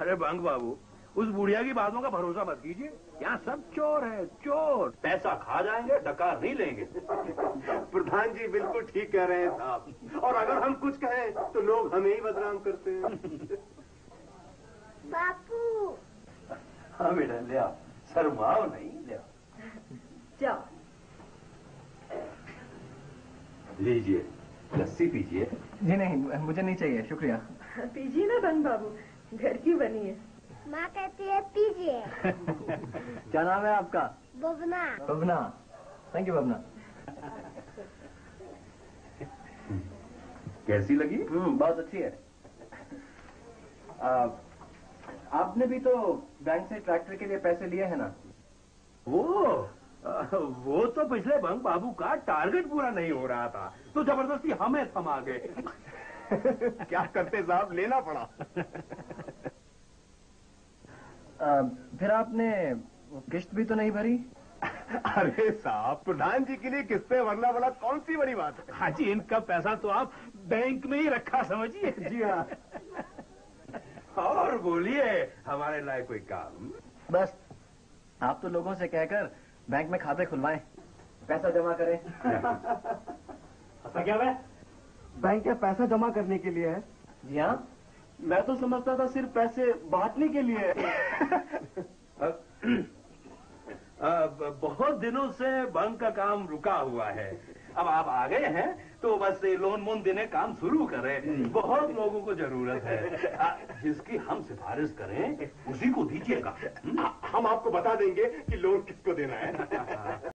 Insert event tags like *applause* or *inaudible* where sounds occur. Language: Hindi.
अरे बंग बाबू उस बुढ़िया की बातों का भरोसा मत कीजिए। यहाँ सब चोर है चोर। पैसा खा जाएँगे डकार नहीं लेंगे। प्रधान जी बिल्कुल ठीक कह रहे हैं साहब। और अगर हम कुछ कहें तो लोग हमें ही बदनाम करते हैं। बापू। हाँ बेटा ले आओ। शर्माओ नहीं ले आओ। जाओ। लीजिए लस्सी पीजिए। जी नहीं मुझे नहीं चाहिए शुक्रिया। पीजिए ना बंग बाबू। घर की बनी है। माँ कहती है पीजिए। *laughs* क्या नाम है आपका? बबना। बबना। Thank you Babna. कैसी लगी? हम्म बहुत अच्छी है। आ, आपने भी तो बैंक से ट्रैक्टर के लिए पैसे लिए हैं ना? वो वो तो पिछले बंग बाबू का टारगेट पूरा नहीं हो रहा था। तो ज़बरदस्ती हमें थमा गए *laughs* क्या करते साहब? लेना पड़ा। *laughs* आ, फिर आपने किश्त भी तो नहीं भरी? *laughs* अरे साहब प्रधान जी के लिए किस्तें भरना वाला कौन सी बड़ी बात है? हाँ जी इनका पैसा तो आप बैंक में ही रखा समझिए। जी हाँ। और बोलिए हमारे लायक कोई काम? बस आप तो लोगों से कहकर बैंक में खाते खुलवाएँ। पैसा जमा करें। क्या है बैंक में पैसा जमा करने के लिए है। जी हाँ मैं तो समझता था सिर्फ़ पैसे बांटने के लिए। *laughs* *clears throat* अब बहुत दिनों से बैंक का काम रुका हुआ है। अब आप आ गए हैं तो बस ये लोन मोन देने काम शुरू करें। बहुत लोगों को ज़रूरत है। आ, जिसकी हम सिफारिश करें उसी को दीजिएगा। हम आपको बता देंगे कि लोन किसको देना है। *laughs*